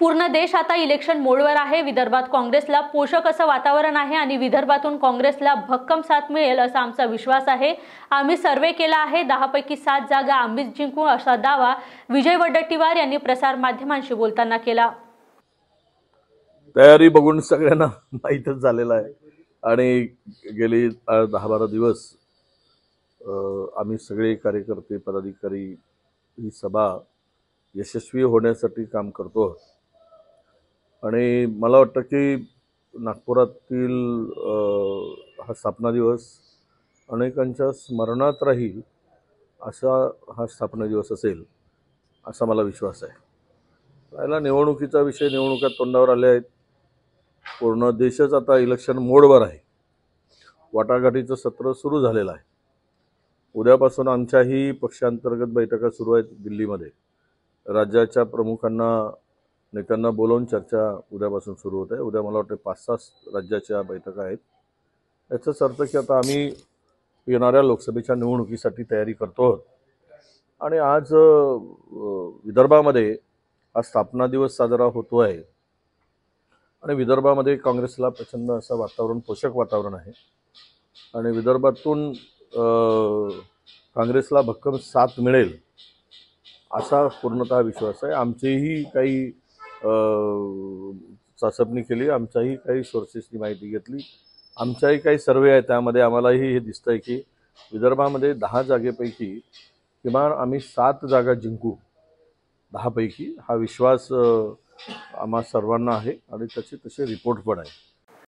पूर्ण देश आता इलेक्शन मोडवर आहे. विदर्भात काँग्रेसला पोषक असं वातावरण आहे आणि विदर्भातून काँग्रेसला भक्कम साथ मिळेल असा आमचा विश्वास आहे. आम्ही सर्वे केला आहे. दहापैकी सात जागा आम्हीच जिंकू असा दावा विजय वडट्टीवार यांनी प्रसारमाध्यमांशी बोलताना केला. तयारी बघून सगळ्यांना माहीतच झालेलं आहे. आणि गेली दहा बारा दिवस आम्ही सगळे कार्यकर्ते पदाधिकारी ही सभा यशस्वी होण्यासाठी काम करतो. आहोत. आणि मला वाटतं की नागपुरातील हा स्थापना दिवस अनेकांच्या स्मरणात राहील असा हा स्थापना दिवस असेल असा मला विश्वास आहे. राहिला निवडणुकीचा विषय निवडणुका तोंडावर आल्या आहेत. पूर्ण देशच आता इलेक्शन मोडवर आहे. वाटाघाटीचं सत्र सुरू झालेलं आहे. उद्यापासून आमच्याही पक्षांतर्गत बैठका सुरू आहेत दिल्लीमध्ये. राज्याच्या प्रमुखांना नेत्यांना बोलवून चर्चा उद्यापासून सुरू होत आहे. उद्या मला वाटतं पाच सहा राज्याच्या बैठका आहेत. याचाच अर्थ की आता आम्ही येणाऱ्या लोकसभेच्या निवडणुकीसाठी तयारी करतो आहोत. आणि आज विदर्भामध्ये हा स्थापना दिवस साजरा होतो आहे. आणि विदर्भामध्ये काँग्रेसला प्रचंड असं वातावरण पोषक वातावरण आहे. आणि विदर्भातून काँग्रेसला भक्कम साथ मिळेल असा पूर्णतः विश्वास आहे. आमचीही काही चाचपणी केली. आमच्याही काही सोर्सेसनी माहिती घेतली. आमच्याही काही सर्वे आहे त्यामध्ये आम्हालाही हे दिसतंय की विदर्भामध्ये दहा जागेपैकी किमान आम्ही सात जागा जिंकू. दहापैकी. हा विश्वास आम्हा सर्वांना आहे आणि त्याचे तसे रिपोर्ट पण आहे